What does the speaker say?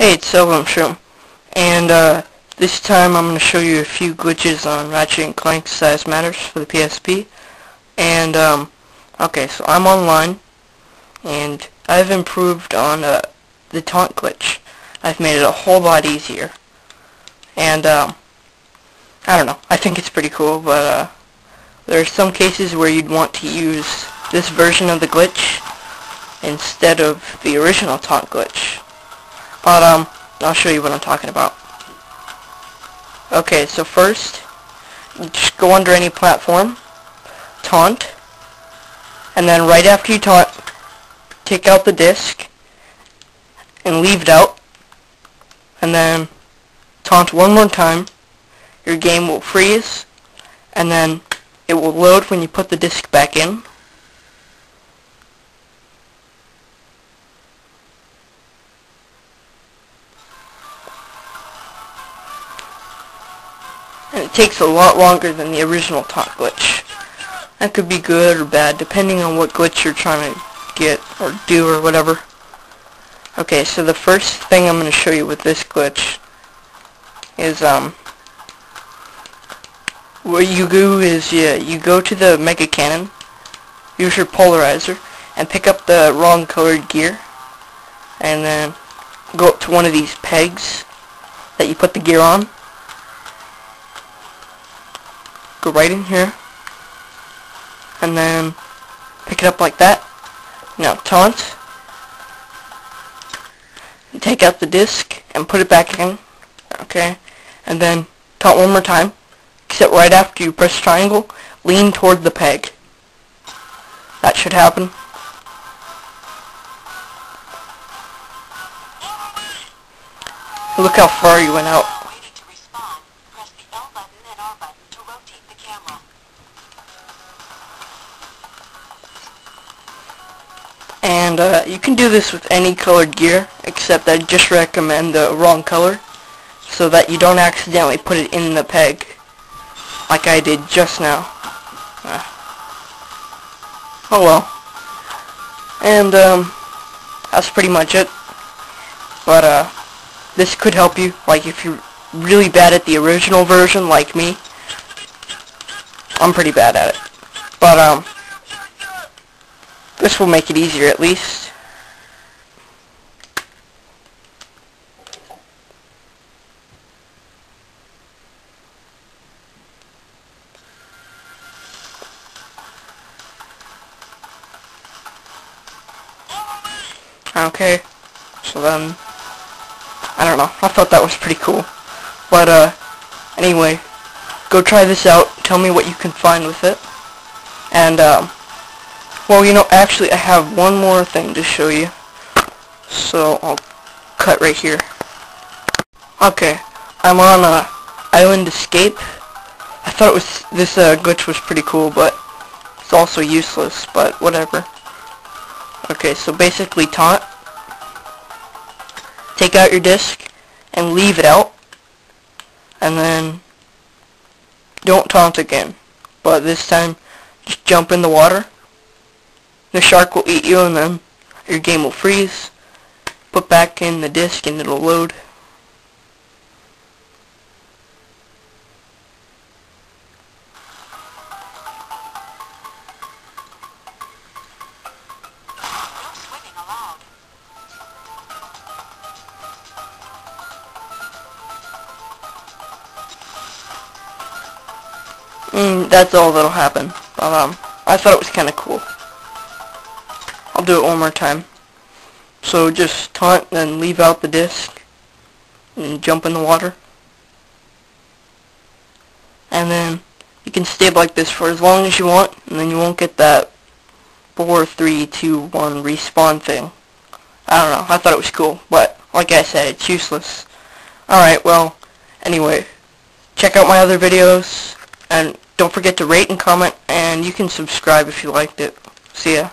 Hey, it's SeldomShroom, and uh, this time I'm going to show you a few glitches on Ratchet & Clank Size Matters for the PSP. And, um, okay, so I'm online, and I've improved on uh, the taunt glitch. I've made it a whole lot easier. And, um, I don't know, I think it's pretty cool, but uh, there are some cases where you'd want to use this version of the glitch instead of the original taunt glitch. But, um, I'll show you what I'm talking about. Okay, so first, just go under any platform, taunt, and then right after you taunt, take out the disc, and leave it out, and then taunt one more time, your game will freeze, and then it will load when you put the disc back in, and it takes a lot longer than the original taunt glitch. That could be good or bad, depending on what glitch you're trying to get or do or whatever. Okay, so the first thing I'm going to show you with this glitch is, um, what you do is yeah, you go to the Mega Cannon, use your polarizer, and pick up the wrong colored gear, and then go up to one of these pegs that you put the gear on, go right in here, and then pick it up like that. Now taunt, take out the disc and put it back in, okay, and then taunt one more time, except right after you press triangle, lean toward the peg. That should happen. Look how far you went out. And uh, you can do this with any colored gear, except I just recommend the wrong color, so that you don't accidentally put it in the peg, like I did just now. Uh, oh well. And, um, that's pretty much it. But, uh, this could help you, like if you're really bad at the original version, like me. I'm pretty bad at it. But, um, this will make it easier at least. Okay, so then, I don't know, I thought that was pretty cool. But, uh, anyway, go try this out, tell me what you can find with it, and, um, well, you know, actually, I have one more thing to show you. So, I'll cut right here. Okay, I'm on uh, Island Escape. I thought it was this uh, glitch was pretty cool, but it's also useless, but whatever. Okay, so basically taunt. Take out your disc and leave it out. And then don't taunt again. But this time, just jump in the water the shark will eat you and then your game will freeze. Put back in the disk and it'll load. Mm, that's all that'll happen. But, um, I thought it was kind of cool. Do it one more time. So just taunt and leave out the disc and jump in the water. And then you can stay like this for as long as you want and then you won't get that 4, 3, 2, 1 respawn thing. I don't know. I thought it was cool. But like I said, it's useless. Alright, well, anyway, check out my other videos and don't forget to rate and comment and you can subscribe if you liked it. See ya.